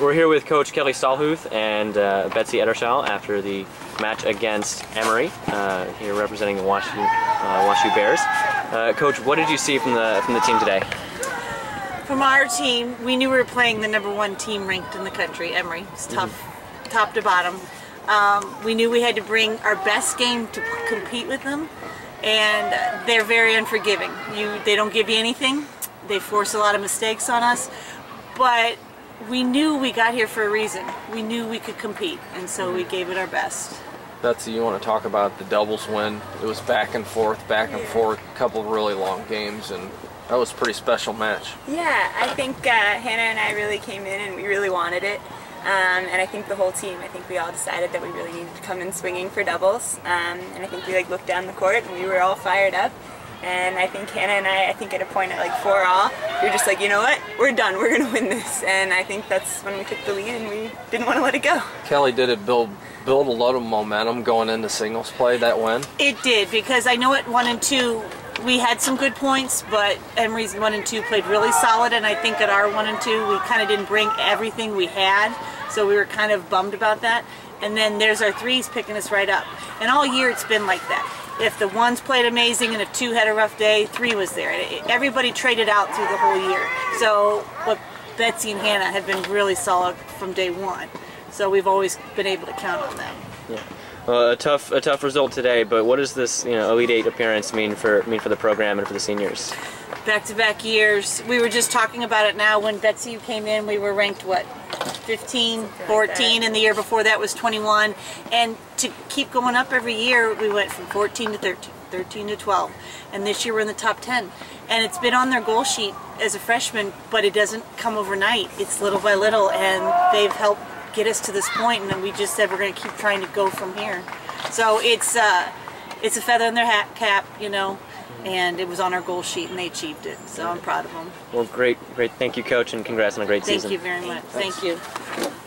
We're here with Coach Kelly Stahlhuth and uh, Betsy Edershile after the match against Emory, uh, here representing the Washington, uh, WashU Bears. Uh, Coach, what did you see from the from the team today? From our team, we knew we were playing the number one team ranked in the country, Emory. It's tough, mm-hmm. top to bottom. Um, we knew we had to bring our best game to compete with them, and they're very unforgiving. You, they don't give you anything. They force a lot of mistakes on us, but we knew we got here for a reason. We knew we could compete, and so we gave it our best. Betsy, you want to talk about the doubles win? It was back and forth, back and forth, a couple of really long games, and that was a pretty special match. Yeah, I think uh, Hannah and I really came in and we really wanted it. Um, and I think the whole team, I think we all decided that we really needed to come in swinging for doubles. Um, and I think we like looked down the court and we were all fired up. And I think Hannah and I, I think at a point at like four all, we were just like, you know what, we're done, we're gonna win this. And I think that's when we took the lead and we didn't want to let it go. Kelly, did it build build a lot of momentum going into singles play that win? It did because I know at one and two we had some good points, but Emory's one and two played really solid, and I think at our one and two we kind of didn't bring everything we had, so we were kind of bummed about that. And then there's our threes picking us right up, and all year it's been like that if the ones played amazing and if two had a rough day, three was there. Everybody traded out through the whole year. So what Betsy and Hannah have been really solid from day one. So we've always been able to count on them. Yeah. Well, a tough, a tough result today. But what does this, you know, Elite Eight appearance mean for mean for the program and for the seniors? Back-to-back years. We were just talking about it now. When Betsy came in, we were ranked what 15, 14, and the year before that was 21. And to keep going up every year, we went from 14 to 13, 13 to 12. And this year we're in the top 10. And it's been on their goal sheet as a freshman, but it doesn't come overnight. It's little by little, and they've helped get us to this point, and then we just said we're going to keep trying to go from here. So it's, uh, it's a feather in their hat cap, you know and it was on our goal sheet and they achieved it. So I'm proud of them. Well, great, great. Thank you, coach, and congrats on a great Thank season. Thank you very much. Thanks. Thank you.